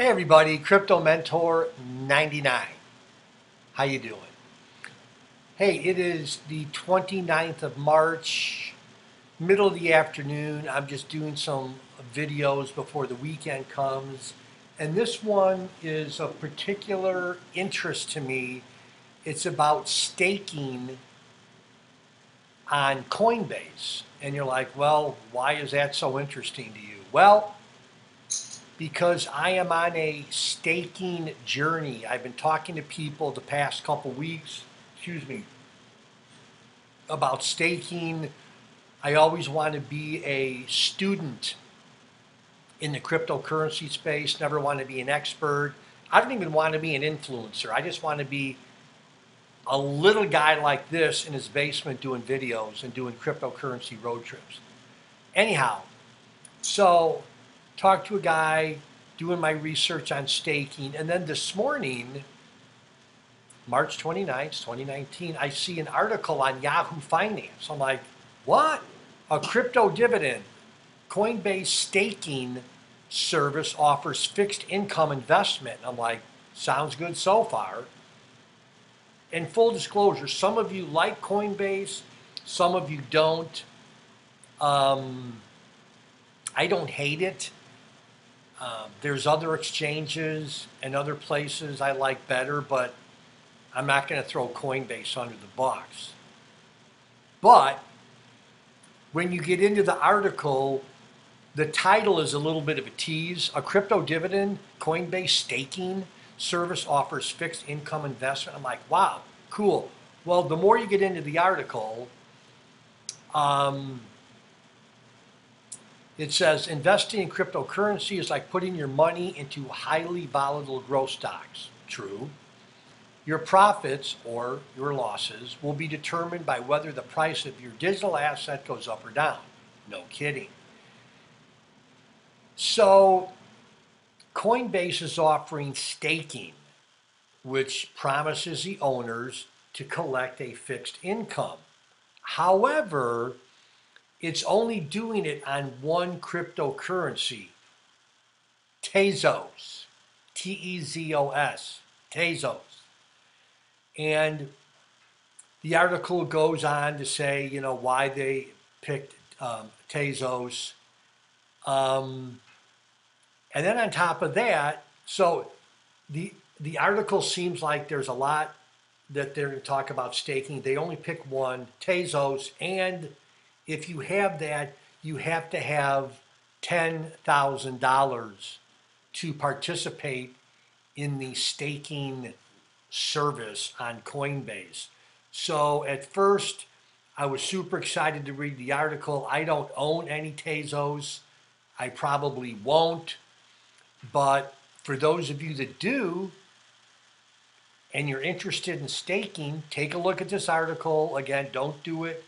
Hey everybody, Crypto Mentor 99. How you doing? Hey, it is the 29th of March, middle of the afternoon. I'm just doing some videos before the weekend comes. And this one is of particular interest to me. It's about staking on Coinbase. And you're like, well, why is that so interesting to you? Well, because I am on a staking journey. I've been talking to people the past couple weeks, excuse me, about staking. I always want to be a student in the cryptocurrency space, never want to be an expert. I don't even want to be an influencer. I just want to be a little guy like this in his basement doing videos and doing cryptocurrency road trips. Anyhow, so talked to a guy doing my research on staking. And then this morning, March 29th, 2019, I see an article on Yahoo Finance. I'm like, what? A crypto dividend. Coinbase staking service offers fixed income investment. I'm like, sounds good so far. In full disclosure, some of you like Coinbase, some of you don't. Um, I don't hate it. Um, there's other exchanges and other places I like better, but I'm not going to throw Coinbase under the box. But when you get into the article, the title is a little bit of a tease. A crypto dividend, Coinbase staking service offers fixed income investment. I'm like, wow, cool. Well, the more you get into the article, um, it says investing in cryptocurrency is like putting your money into highly volatile growth stocks. True. Your profits or your losses will be determined by whether the price of your digital asset goes up or down. No kidding. So, Coinbase is offering staking, which promises the owners to collect a fixed income. However, it's only doing it on one cryptocurrency, Tezos, T E Z O S, Tezos. And the article goes on to say, you know, why they picked um, Tezos. Um, and then on top of that, so the the article seems like there's a lot that they're going to talk about staking. They only pick one, Tezos, and if you have that, you have to have $10,000 to participate in the staking service on Coinbase. So at first, I was super excited to read the article. I don't own any Tezos. I probably won't. But for those of you that do, and you're interested in staking, take a look at this article. Again, don't do it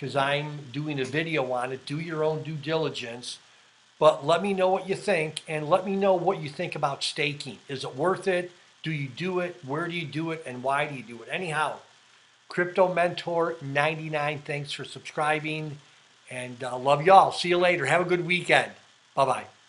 because I'm doing a video on it. Do your own due diligence. But let me know what you think and let me know what you think about staking. Is it worth it? Do you do it? Where do you do it? And why do you do it? Anyhow, Crypto Mentor 99, thanks for subscribing and uh, love y'all. See you later. Have a good weekend. Bye bye.